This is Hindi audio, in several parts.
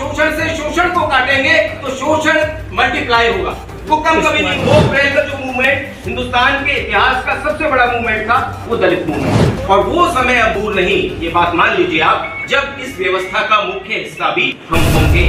शोषण से शोषण को काटेंगे तो शोषण मल्टीप्लाई होगा। वो कम कभी नहीं वो प्रेस का जो मूवमेंट हिंदुस्तान के इतिहास का सबसे बड़ा मूवमेंट था वो दलित मूवमेंट और वो समय अब दूर नहीं ये बात मान लीजिए आप जब इस व्यवस्था का मुख्य हिस्सा भी हम होंगे।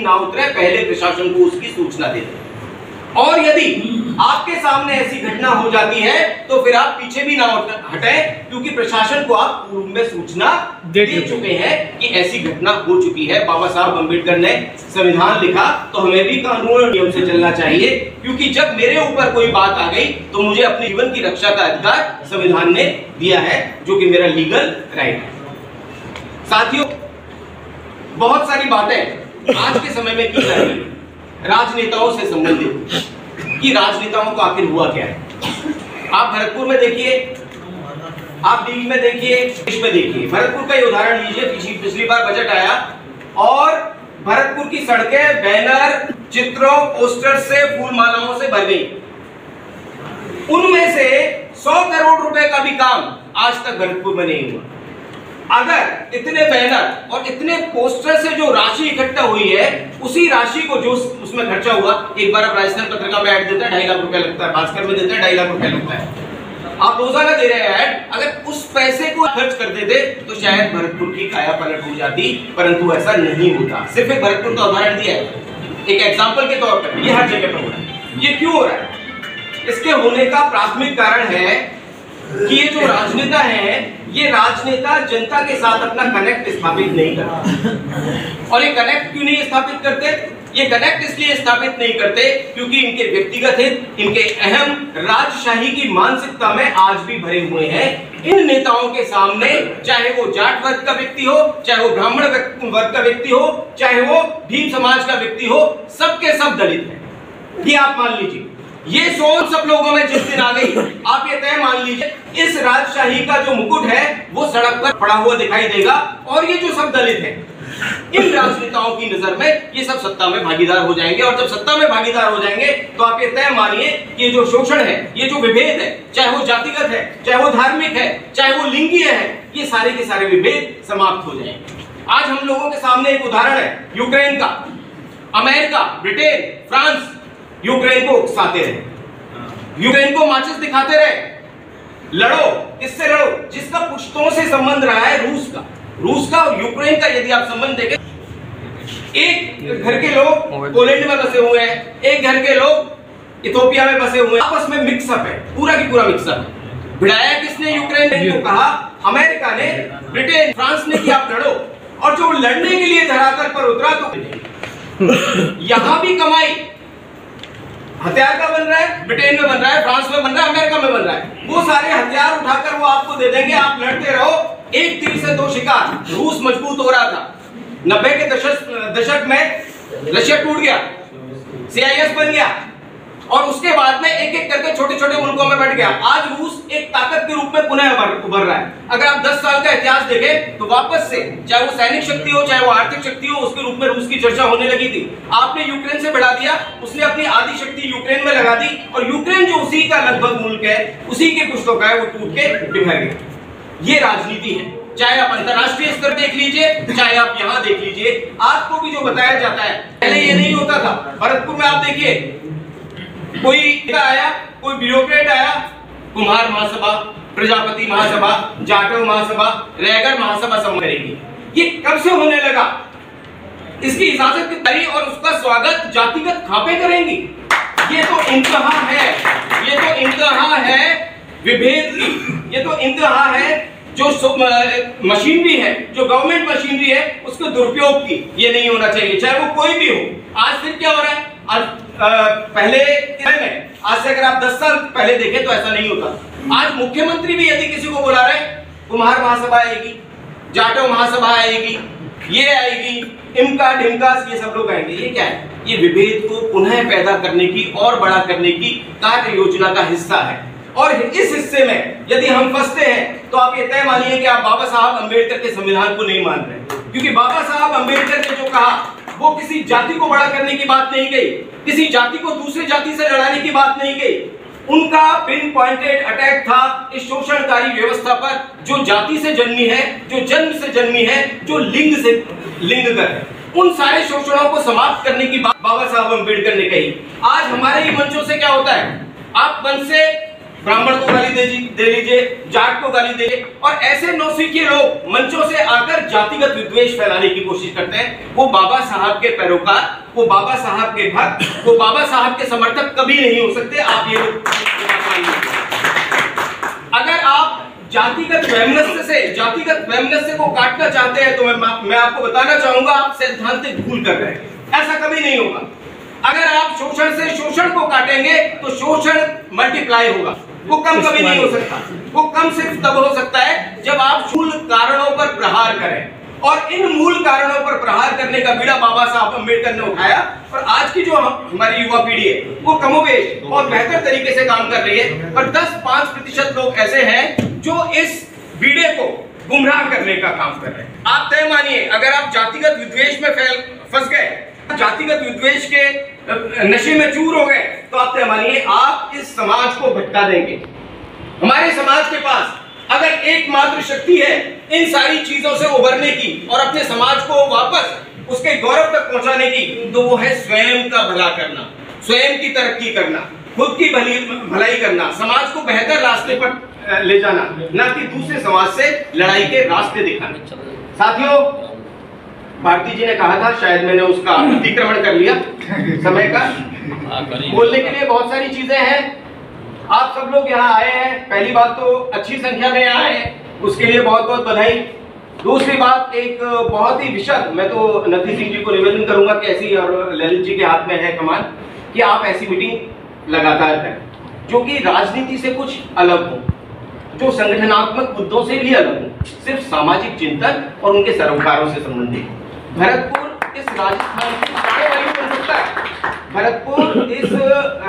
सीधे ना उतरे पहले प्रशासन को उसकी सूचना दे दें। और यदि आपके सामने ऐसी घटना हो जाती है तो फिर आप पीछे भी ना हटे क्योंकि प्रशासन को आप पूर्व में सूचना दे चुके हैं। कि ऐसी घटना हो चुकी है। बाबा साहब अंबेडकर ने संविधान लिखा तो हमें भी कानून और नियम से चलना चाहिए क्योंकि जब मेरे ऊपर कोई बात आ गई तो मुझे अपने जीवन की रक्षा का अधिकार संविधान ने दिया है जो कि मेरा लीगल राइट है। साथियों बहुत सारी बातें आज के समय में की जा रही राजनेताओं से संबंधित। कि राजनेताओं को आखिर हुआ क्या है? आप भरतपुर में देखिए, आप दिल्ली में देखिए, देश में देखिए। भरतपुर का ही उदाहरण लीजिए, पिछली पिछली बार बजट आया और भरतपुर की सड़कें, बैनर, चित्रों, पोस्टर से फूल मालाओं से भर गई। उनमें से 100 करोड़ रुपए का भी काम आज तक भरतपुर में नहीं हुआ। अगर इतने बैनर और इतने पोस्टर से जो राशि इकट्ठा हुई है, उसी राशि को जो उसमें खर्चा हुआ, एक बार आप राजस्थान पत्रिका में ऐड देते हैं, ढाई लाख रुपया लगता है। भास्कर में देते हैं, ढाई लाख रुपया लगता है। आप रोज़ाना दे रहे हैं ऐड अगर उस पैसे को खर्च कर देते तो शायद भरतपुर की काया पलट हो जाती, परंतु ऐसा नहीं होता। सिर्फ़ एक भरतपुर का उदाहरण दिया है। एक एग्ज़ाम्पल के तौर पर, ये हर जगह पर हो रहा है। ये क्यों हो रहा है? इसके होने का प्राथमिक कारण है कि ये जो राजनेता है ये राजनेता जनता के साथ अपना कनेक्ट स्थापित नहीं करते। और ये कनेक्ट क्यों नहीं स्थापित करते? ये कनेक्ट इसलिए स्थापित नहीं करते क्योंकि इनके व्यक्तिगत हित, इनके अहम राजशाही की मानसिकता में आज भी भरे हुए हैं। इन नेताओं के सामने, चाहे वो जाट वर्ग का व्यक्ति हो, चाहे वो ब्राह्मण वर्ग का व्यक्ति हो, चाहे वो भीम समाज का व्यक्ति हो, सबके सब दलित है। ये आप मान लीजिए। ये सोच सब लोगों में जिस दिन आ गई मान लीजिए, इस राजशाही का जो मुकुट है, वो सड़क पर पड़ा हुआ दिखाई देगा, और ये जो सब दलित है, इन राजनेताओं की नज़र में ये सब सत्ता में भागीदार हो जाएँगे, और जब सत्ता में भागीदार हो जाएँगे तो आप ये तय मानिए कि जो शोषण है, ये जो विभेद है, चाहे वो जातिगत है, चाहे वो धार्मिक है, चाहे वो लिंगीय है, ये सारे के सारे विभेद समाप्त हो जाएँगे। आज हम लोगों के सामने एक उदाहरण है, यूक्रेन का। अमेरिका, ब्रिटेन, फ्रांस, यूक्रेन को उकसाते रहे। यूक्रेन को माचिस दिखाते रहे। लड़ो किससे लड़ो? जिसका पुश्तों से संबंध रहा है रूस का। रूस का और यूक्रेन का यदि आप संबंध देखें एक घर के लोग पोलैंड में बसे हुए हैं एक घर के लोग इथोपिया में बसे हुए हैं। आपस में मिक्सअप है पूरा की पूरा मिक्सअप है। भिड़ाया किसने यूक्रेन ने तो कहा अमेरिका ने ब्रिटेन फ्रांस ने कि आप लड़ो। और जो लड़ने के लिए धरातल पर उतरा तो यहाँ भी कमाई हथियार का बन रहा है, ब्रिटेन में बन रहा है, फ्रांस में बन रहा है, अमेरिका में बन रहा है। वो सारे हथियार उठाकर वो आपको दे देंगे, आप लड़ते रहो। एक तीर से दो शिकार। रूस मज़बूत हो रहा था। नब्बे के दशक दशक में रशिया टूट गया। सीआईएस बन गया। और उसके बाद में एक एक करके छोटे छोटे मुल्कों में बैठ गया। आज रूस एक ताकत के रूप में पुनः उभर रहा है। अगर आप 10 साल का इतिहास देखें तो वापस से चाहे वो सैनिक शक्ति हो, चाहे वो आर्थिक शक्ति हो, उसके रूप में रूस की चर्चा होने लगी थी। आपने यूक्रेन से बढ़ा दिया, उसने अपनी आदि शक्ति यूक्रेन में लगा दी और यूक्रेन जो उसी का लगभग मुल्क है, उसी के कुछ का है वो टूट के बिखर गया ये राजनीति है। चाहे आप अंतरराष्ट्रीय स्तर देख लीजिए, चाहे आप यहाँ देख लीजिए आपको भी जो बताया जाता है, पहले ये नहीं होता था। भरतपुर में आप देखिए कोई आया, कोई ब्यूरोक्रेट आया, कुम्हार महासभा, प्रजापति महासभा, जाटव महासभा, रैगर महासभा सम्मान करेगी। ये कब से होने लगा? इसकी इजाज़त की तरी और उसका स्वागत जातिगत खापे करेंगी। ये तो इंतहा है, ये तो इंतहा है, विभेद की ये तो इंतहा है, जो मशीनरी है, जो गवर्नमेंट मशीनरी है, उसके दुरुपयोग की। ये नहीं होना चाहिए, चाहे वो कोई भी हो। आज फिर क्या हो रहा है? आज पहले में? आज से अगर आप 10 साल पहले देखें तो ऐसा नहीं होता। आज मुख्यमंत्री भी यदि किसी को बुला रहे कुम्हार महासभा आएगी जाटो महासभा आएगी, ये आएगी, इमका ढिमका ये सब लोग आएँगे। ये क्या है? ये विभेद को पुनः पैदा करने की और बड़ा करने की कार्य योजना का हिस्सा है। और इस हिस्से में यदि हम फंसते हैं तो आप ये तय मानिए कि आप बाबा साहब अंबेडकर के संविधान को नहीं मान रहे क्योंकि बाबा साहब अंबेडकर ने जो कहा वो किसी जाति को बड़ा करने की बात नहीं गई किसी जाति को दूसरे जाति से लड़ाने की बात नहीं गई उनका पिन पॉइंटेड अटैक था इस शोषणकारी व्यवस्था पर, जो जाति से जन्मी है, जो जन्म से जन्मी है, जो लिंग से लिंग कर है। उन सारे शोषणों को समाप्त करने की बात बाबा साहब अंबेडकर ने कही। आज हमारे ही मंचों से क्या होता है? आप मंच से ब्राह्मण को गाली दे, दे लीजिए जाट को गाली दे और ऐसे नौसिखिए लोग मंचों से आकर जातिगत विद्वेष फैलाने की कोशिश करते हैं। वो बाबा साहब के पैरोकार वो बाबा साहब के भक्त वो बाबा साहब के समर्थक कभी नहीं हो सकते। आप ये अगर आप जातिगत वैमनस्य से जातिगत वैमनस्य को काटना चाहते हैं तो मैं मैं आपको बताना चाहूँगा आप सैद्धांतिक भूल कर रहे हैं। ऐसा कभी नहीं होगा। अगर आप शोषण से शोषण को काटेंगे तो शोषण मल्टीप्लाई होगा। वो कम कभी नहीं हो सकता। वो कम सिर्फ़ तब हो सकता है जब आप मूल कारणों पर प्रहार करें। और इन मूल कारणों पर प्रहार करने का बीड़ा बाबा साहब अंबेडकर ने उठाया। और आज की जो हम हमारी युवा पीढ़ी है वो कमोबेश और बेहतर तरीके से काम कर रही है। पर 10-5 प्रतिशत लोग ऐसे हैं जो इस बीड़े को गुमराह करने का काम कर रहे हैं। आप तय मानिए अगर आप जातिगत विद्वेश में फैल फंस गए जातिगत विद्वेश के नशे में चूर हो गए तो आप तय मानिए, आप इस समाज को भटका देंगे। हमारे समाज के पास अगर एकमात्र शक्ति है इन सारी चीज़ों से उभरने की और अपने समाज को वापस उसके गौरव तक पहुँचाने की तो वो है स्वयं का भला करना, स्वयं की तरक्की करना, खुद की भली, भलाई करना, समाज को बेहतर रास्ते पर ले जाना, ना कि दूसरे समाज से लड़ाई के रास्ते दिखाना। साथियों भारती जी ने कहा था, शायद मैंने उसका अतिक्रमण कर लिया समय का। बोलने के लिए बहुत सारी चीज़ें हैं। आप सब लोग यहाँ आए हैं। पहली बात तो अच्छी संख्या में आए हैं। उसके लिए बहुत बहुत बधाई। दूसरी बात, एक बहुत ही विशद, मैं तो नथी सिंह जी को निवेदन करूँगा कि ऐसी और ललित जी के हाथ में है कमान, कि आप ऐसी मीटिंग लगातार करें, जो कि राजनीति से कुछ अलग हो, जो संगठनात्मक मुद्दों से भी अलग हो, सिर्फ़ सामाजिक चिंतन और उनके सरोकारों से संबंधित। भरतपुर इस राजस्थान की प्राणवायु बन सकता है। भरतपुर इस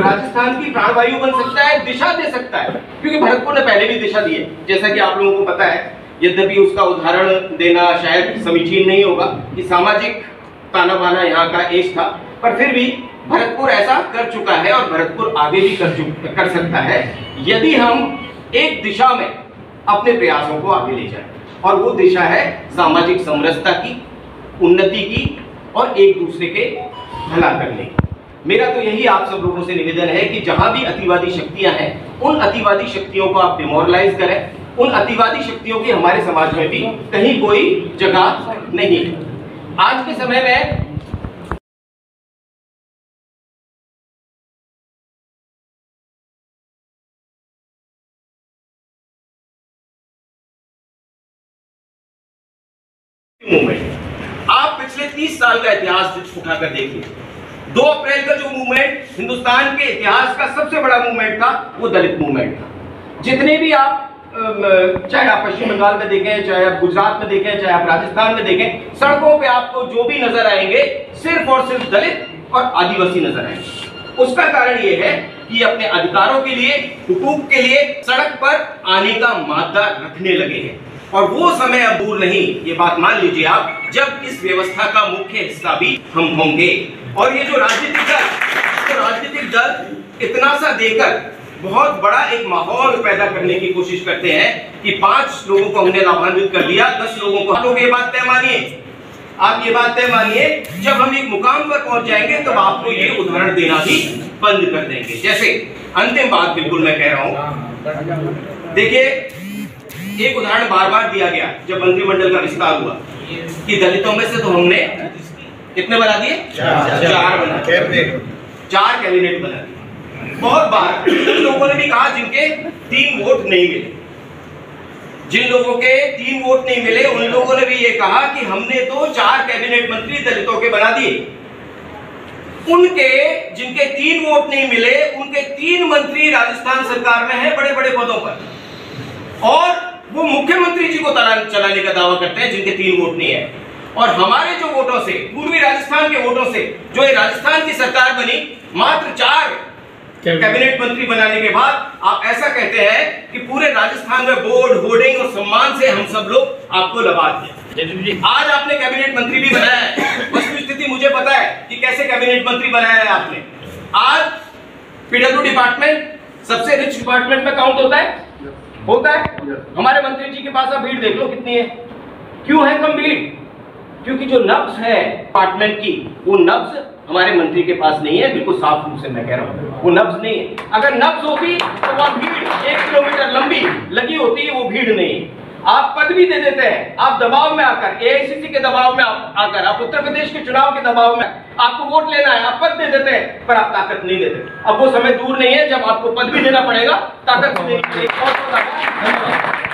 राजस्थान की प्राणवायु बन सकता है, दिशा दे सकता है। क्योंकि भरतपुर ने पहले भी दिशा दी है। जैसा कि आप लोगों को पता है, यद्यपि उसका उदाहरण देना शायद समीचीन नहीं होगा कि सामाजिक ताना बाना यहाँ का एज था। पर फिर भी भरतपुर ऐसा कर चुका है और भरतपुर आगे भी कर कर सकता है, यदि हम एक दिशा में अपने प्रयासों को आगे ले जाए। और वो दिशा है सामाजिक समरसता की। उन्नति की और एक दूसरे के भला करने की मेरा तो यही आप सब लोगों से निवेदन है कि जहाँ भी अतिवादी शक्तियाँ हैं, उन अतिवादी शक्तियों को आप डिमोरलाइज करें। उन अतिवादी शक्तियों की हमारे समाज में भी कहीं कोई जगह नहीं है। आज के समय में आप पिछले 30 साल का इतिहास उठाकर देखिए। दो अप्रैल का जो मूवमेंट हिंदुस्तान के इतिहास का सबसे बड़ा मूवमेंट था, वो दलित मूवमेंट था। जितने भी आप चाहे आप पश्चिम बंगाल में देखें, चाहे आप गुजरात में देखें, चाहे आप राजस्थान में देखें, सड़कों पे आपको जो भी नज़र आएँगे, सिर्फ़ और सिर्फ़ दलित और आदिवासी नज़र आएँगे। उसका कारण यह है कि अपने अधिकारों के लिए हुकूक के लिए सड़क पर आने का मादा रखने लगे हैं। और वो समय अब दूर नहीं। ये बात मान लीजिए आप, जब इस व्यवस्था का मुख्य हिस्सा भी हम होंगे। और ये जो राजनीतिक दल तो राजनीतिक दल इतना सा देकर बहुत बड़ा एक माहौल पैदा करने की कोशिश करते हैं कि पाँच लोगों को हमने लाभान्वित कर लिया, दस लोगों को। लोग ये बात तय मानिए। आप ये बात तय मानिए, जब हम एक मुकाम पर पहुँच जाएँगे, तब तो आपको ये उदाहरण देना भी बंद कर देंगे। जैसे अंतिम बात बिल्कुल मैं कह रहा हूँ। देखिए एक उदाहरण बार बार दिया गया जब मंत्रिमंडल का विस्तार हुआ कि दलितों में से तो हमने कितने बना दिए? चार। बना चार कैबिनेट बना दिए। बहुत बार लोगों ने भी कहा जिनके तीन वोट नहीं मिले जिन लोगों के तीन वोट नहीं मिले उन लोगों ने भी ये कहा कि हमने तो चार कैबिनेट मंत्री दलितों के बना दिए। उनके जिनके तीन वोट नहीं मिले उनके तीन मंत्री राजस्थान सरकार में हैं बड़े बड़े पदों पर। और वो मुख्यमंत्री जी को चलाने का दावा करते हैं जिनके तीन वोट नहीं है। और हमारे जो वोटों से पूर्वी राजस्थान के वोटों से जो ये राजस्थान की सरकार बनी मात्र चार कैबिनेट। मंत्री बनाने के बाद आप ऐसा कहते हैं कि पूरे राजस्थान में बोर्ड होर्डिंग और सम्मान से हम सब लोग आपको लगा दिया आज आपने कैबिनेट मंत्री भी बनाया है। स्थिति मुझे पता है कि कैसे कैबिनेट मंत्री बनाया है आपने। आज पीडब्ल्यू डिपार्टमेंट सबसे रिच डिपार्टमेंट में काउंट होता है। होता है? हमारे मंत्री जी के पास अब भीड़ देख लो कितनी है। क्यों है कम भीड़? क्योंकि जो नब्स है डिपार्टमेंट की, वो नब्स हमारे मंत्री के पास नहीं है, बिल्कुल साफ़ रूप से मैं कह रहा हूँ। वो नब्ज नहीं है। अगर नब्ज होती तो वह भीड़ एक किलोमीटर लंबी लगी होती है वो भीड़ नहीं। आप पद भी दे देते हैं। आप दबाव में आकर एआईसीसी के दबाव में आकर आप उत्तर प्रदेश के चुनाव के दबाव में आपको वोट लेना है आप पद दे देते हैं पर आप ताकत नहीं देते। अब वो समय दूर नहीं है जब आपको पद भी देना पड़ेगा ताकत भी देनी पड़ेगी बहुत बहुत धन्यवाद।